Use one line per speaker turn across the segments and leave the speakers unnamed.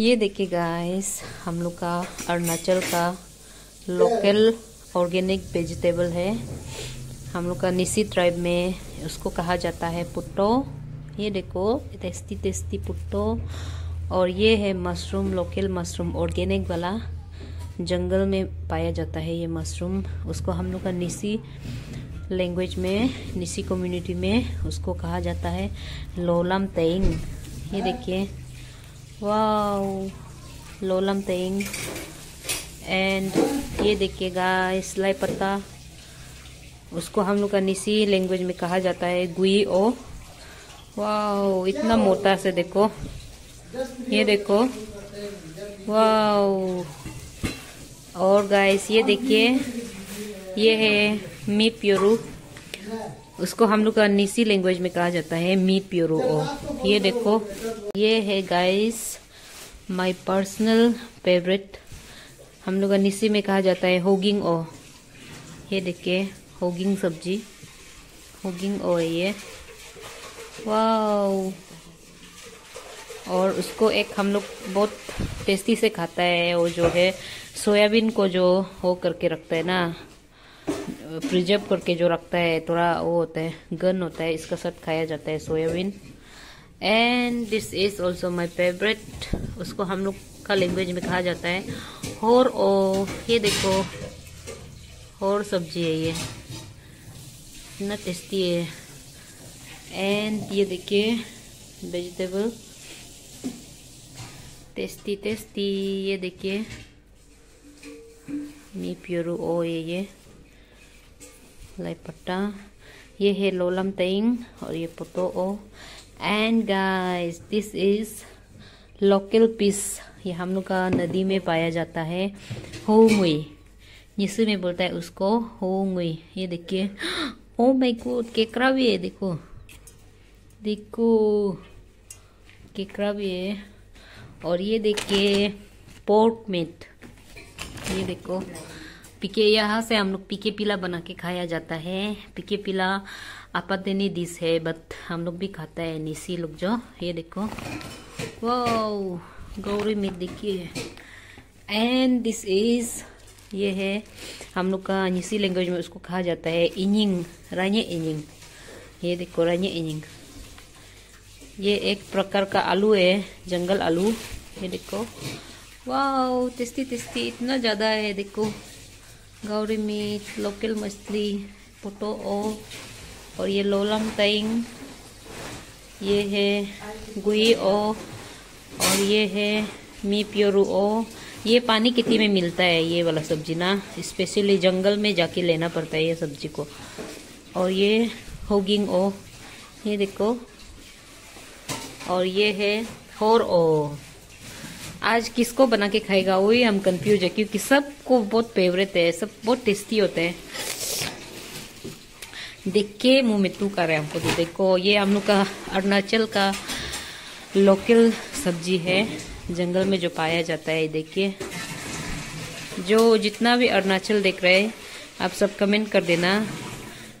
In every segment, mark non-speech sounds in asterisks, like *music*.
ये देखिए गाइस हम लोग का अरुणाचल का लोकल ऑर्गेनिक वेजिटेबल है। हम लोग का निसी ट्राइब में उसको कहा जाता है पुट्टो। ये देखो टेस्टी टेस्टी पुट्टो। और ये है मशरूम लोकल मशरूम ऑर्गेनिक वाला। जंगल में पाया जाता है ये मशरूम उसको हम लोग का निसी लैंग्वेज में निसी कम्युनिटी में उसको कहा जाता है लोलम तेंग। ये देखिए वाह लोलम तेंग एंड ये देखिएगा इसलाई पत्ता उसको हम लोग का निसी लैंग्वेज में कहा जाता है, गुई ओ। वाह इतना मोटा से देखो। ये देखो। वाह और गाइस ये देखिए। ये है मी प्योरू। उसको हम लोग का निसी लैंग्वेज में कहा जाता है मी प्योरो ओ ये देखो। ये है गाइस माय पर्सनल फेवरेट हम लोग निसी में कहा जाता है होगिंग ओ ये देखिए होगिंग सब्ज़ी. होगिंग ओ है ये। वाओ और उसको एक हम लोग बहुत टेस्टी से खाता है, वो जो है, सोयाबीन को जो हो करके रखता है ना। प्रिजर्व करके जो रखता है, थोड़ा वो होता है गन होता है, इसका साथ खाया जाता है soybean and this is also my favourite उसको हम लोग का लैंग्वेज में कहा जाता है, होर ओ. ये देखो, होर सब्ज़ी है ये। इतना टेस्टी है। एंड ये देखिए वेजिटेबल टेस्टी टेस्टी ये देखिए मी प्योरू ओ ये ये। पट्टा ये है लोलम तेंग और ये पोतो ओ and guys this is local piece ये हम लोग का नदी में पाया जाता है होंगुई जिससे में बोलता है उसको होंगुई ये देखिए ओ माय गॉड केकरा भी है देखो देखो केकरा भी है और ये देखिए पोर्क मीट ये देखो पीके यहाँ से हम लोग पीके पीला बना के खाया जाता है। पीके पिला आपातनी डिश है बट हम लोग भी खाता है, निसी लोग जो। ये देखो। वाओ गौरी मीट देखिए। एंड दिस इज़ ये है हम लोग का निसी लैंग्वेज में उसको कहा जाता है इनिंग राnye इनिंग ये देखो राnye इनिंग ये एक प्रकार का आलू है, जंगल आलू। ये देखो। वाह टेस्टी टेस्टी इतना ज़्यादा है, देखो। गौरी मीट लोकल मछली पोटो ओ और ये लोलम तइंग ये है गुई ओ और ये है मी प्योरू ओ ये पानी कितनी में मिलता है ये वाला सब्ज़ी ना स्पेशली जंगल में जाके लेना पड़ता है ये सब्ज़ी को और ये होगिंग ओ ये देखो और ये है होर ओ आज किसको बना के खाएगा, वही हम कंफ्यूज है, क्योंकि सबको बहुत फेवरेट है, सब बहुत टेस्टी होते हैं। देख के मुँह में तू कर रहे हमको तो। देखो, ये हम लोग का अरुणाचल का लोकल सब्ज़ी है, जंगल में जो पाया जाता है देखिए। जो जितना भी अरुणाचल देख रहे हैं, आप सब कमेंट कर देना,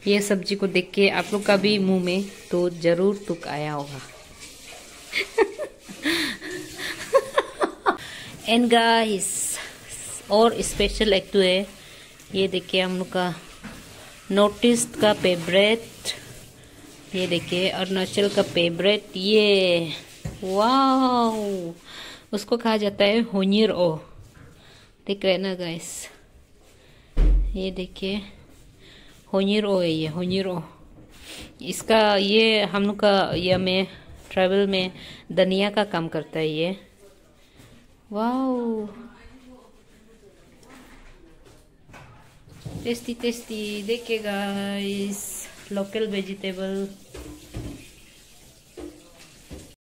ये सब्ज़ी को देख के आप लोग का भी मुँह में तो ज़रूर तुक आया होगा। *laughs* एंड गाइस और स्पेशल एक तो है ये देखिए हम लोग का ईस्ट का फेवरेट ये देखिए, अरुणाचल का फेवरेट ये वाओ उसको कहा जाता है होनिर। ओ देख रहे ना गाइस ये देखिए, होनिर ओ है ये, होनिर। ओ इसका ये हम लोग का यह में ट्रैवल में धनिया का काम करता है ये। वाओ टेस्टी टेस्टी देखिए गाइस लोकल वेजिटेबल